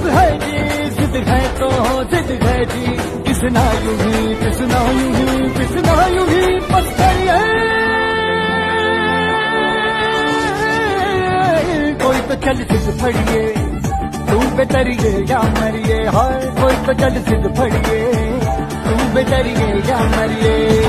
बस है जी, जिद है तो हो जिद है जी। किसना यू ही, किसना यू ही, किसना यू ही पत्थर है कोई तो चल सिद फड़िए, तू बेतरिए या मरिए, हाय, कोई तो चल सिद फड़िए, तू बेतरिए या मरिए।